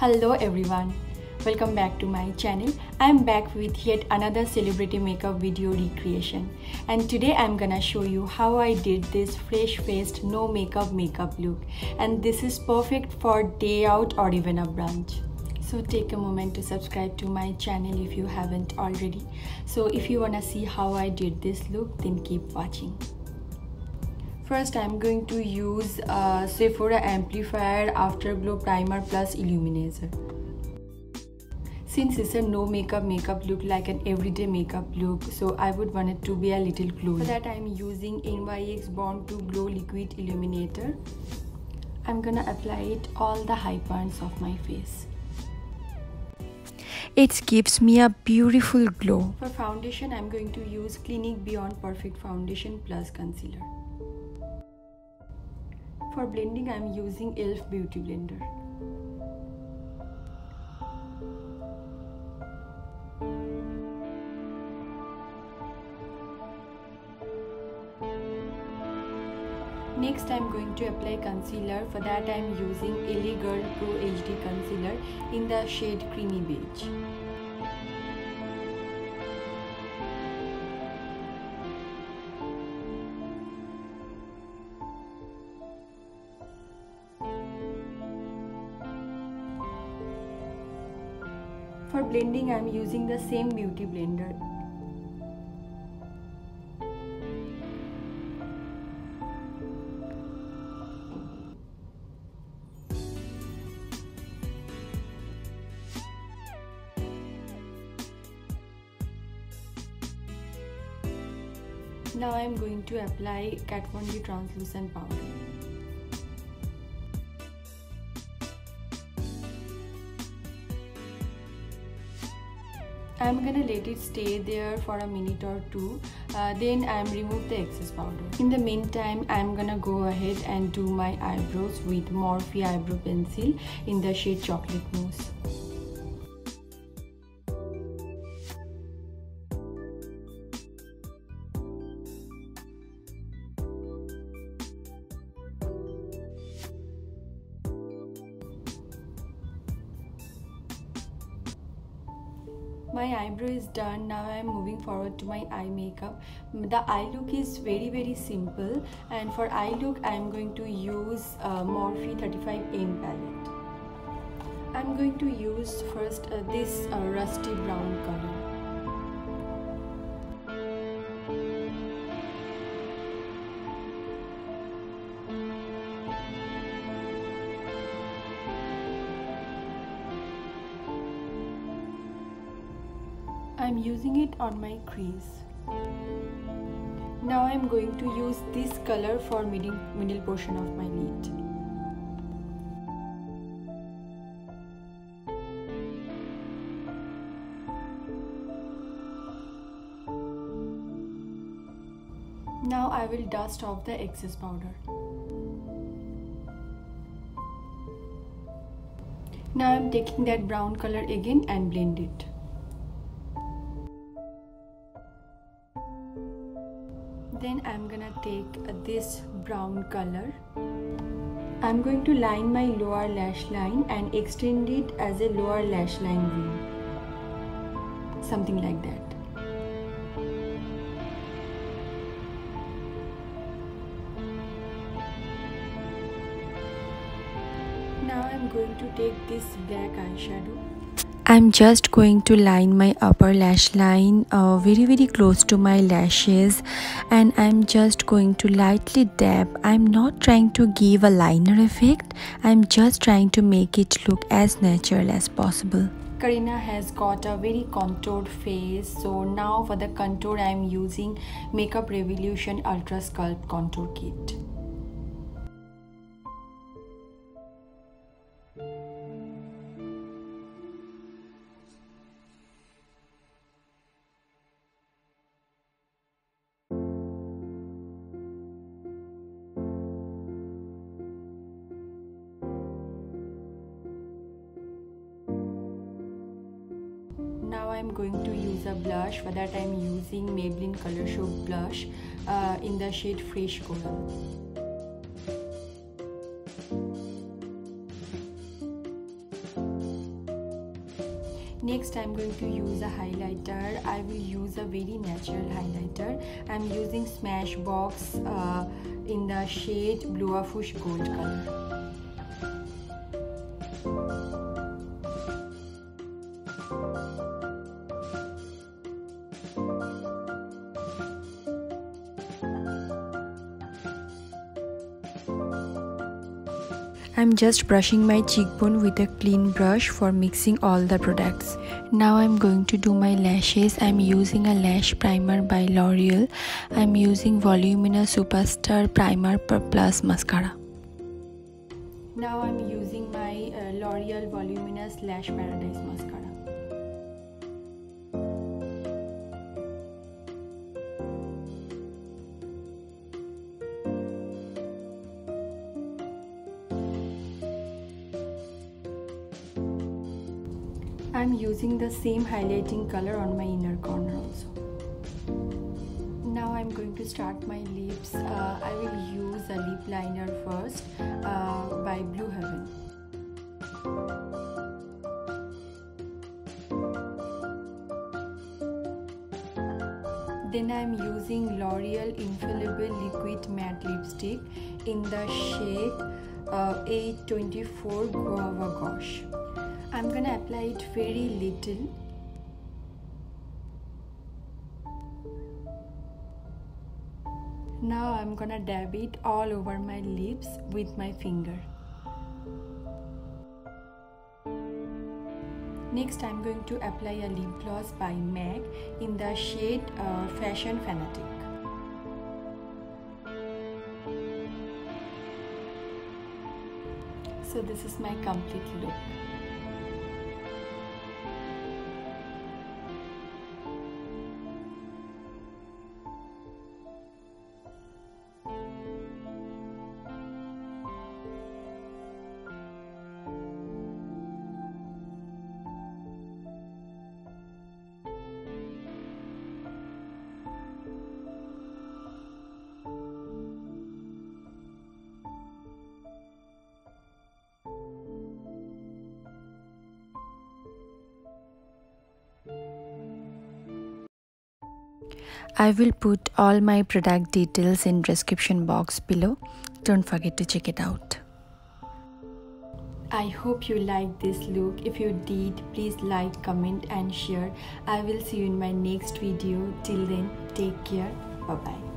Hello everyone, welcome back to my channel. I'm back with yet another celebrity makeup video recreation and today I'm gonna show you how I did this fresh faced no makeup makeup look and this is perfect for day out or even a brunch. So take a moment to subscribe to my channel if you haven't already. So if you wanna see how I did this look then keep watching. First I'm going to use uh, Sephora Amplifier Afterglow Primer Plus Illuminator. Since it's a no makeup makeup look like an everyday makeup look so I would want it to be a little glowy. For that I'm using NYX Born to Glow Liquid Illuminator. I'm gonna apply it all the high points of my face. It gives me a beautiful glow. For foundation I'm going to use Clinique Beyond Perfect Foundation Plus Concealer. For blending I am using e.l.f. Beauty Blender. Next I am going to apply concealer. For that I am using LA Girl Pro HD Concealer in the shade Creamy Beige. For blending I am using the same beauty blender. Now I am going to apply Kat Von D translucent powder. I'm gonna let it stay there for a minute or two uh, then I'm remove the excess powder. In the meantime I'm gonna go ahead and do my eyebrows with Morphe eyebrow pencil in the shade chocolate mousse my eyebrow is done now i am moving forward to my eye makeup. The eye look is very very simple and for eye look i am going to use uh, morphe 35m palette. I'm going to use first uh, this uh, rusty brown color I'm using it on my crease. Now I'm going to use this color for middle, middle portion of my lid. Now I will dust off the excess powder. Now I'm taking that brown color again and blend it. Take this brown color. I'm going to line my lower lash line and extend it as a lower lash line V something like that. Now I'm going to take this black eyeshadow I'm just going to line my upper lash line uh, very very close to my lashes and I'm just going to lightly dab. I'm not trying to give a liner effect. I'm just trying to make it look as natural as possible. Kareena has got a very contoured face so now for the contour I am using Makeup Revolution Ultra Sculpt Contour Kit. I'm going to use a blush. For that I'm using Maybelline Color Show blush uh, in the shade Fresh Coral next i'm going to use a highlighter. I will use a very natural highlighter. I'm using smashbox uh, in the shade bluish gold color I'm just brushing my cheekbone with a clean brush for mixing all the products. Now I'm going to do my lashes. I'm using a lash primer by L'Oreal. I'm using Voluminous Superstar Primer Plus Mascara. Now I'm using my uh, L'Oreal Voluminous Lash Paradise Mascara. I'm using the same highlighting color on my inner corner also. Now I'm going to start my lips. Uh, I will use a lip liner first uh, by Blue Heaven. Then I'm using L'Oreal Infallible Liquid Matte Lipstick in the shade uh, 824 Guava Gosh. I'm gonna apply it very little. Now I'm gonna dab it all over my lips with my finger. Next I'm going to apply a lip gloss by MAC in the shade uh, Fashion Fanatic. So this is my complete look I will put all my product details in description box below. Don't forget to check it out. I hope you liked this look. If you did, please like, comment and share. I will see you in my next video. Till then, take care. Bye-bye.